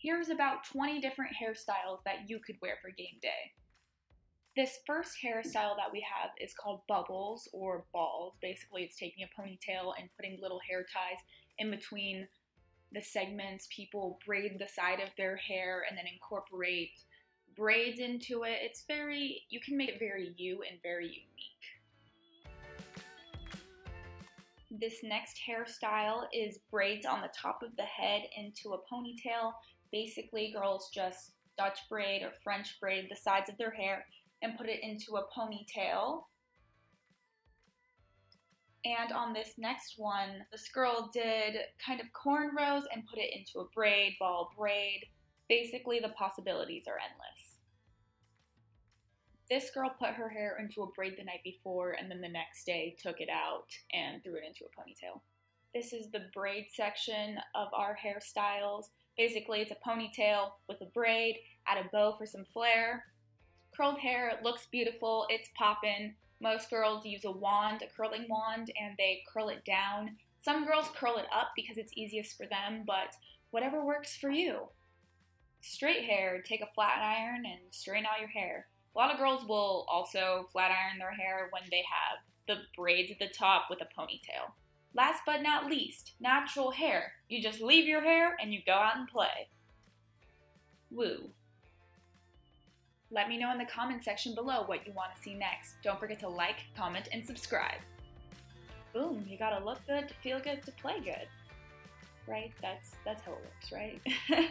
Here's about 20 different hairstyles that you could wear for game day. This first hairstyle that we have is called bubbles or balls. Basically, it's taking a ponytail and putting little hair ties in between the segments. People braid the side of their hair and then incorporate braids into it. It's very, you can make it very you and very unique. This next hairstyle is braids on the top of the head into a ponytail. Basically, girls just Dutch braid or French braid the sides of their hair and put it into a ponytail. And on this next one, this girl did kind of cornrows and put it into a braid, ball braid. Basically, the possibilities are endless. This girl put her hair into a braid the night before and then the next day took it out and threw it into a ponytail. This is the braid section of our hairstyles. Basically, it's a ponytail with a braid, add a bow for some flair, curled hair, looks beautiful, it's poppin'. Most girls use a wand, a curling wand, and they curl it down. Some girls curl it up because it's easiest for them, but whatever works for you. Straight hair, take a flat iron and straighten out your hair. A lot of girls will also flat iron their hair when they have the braids at the top with a ponytail. Last but not least, natural hair. You just leave your hair and you go out and play. Woo. Let me know in the comment section below what you want to see next. Don't forget to like, comment, and subscribe. Boom, you gotta look good to feel good to play good. Right? That's that's how it works, right?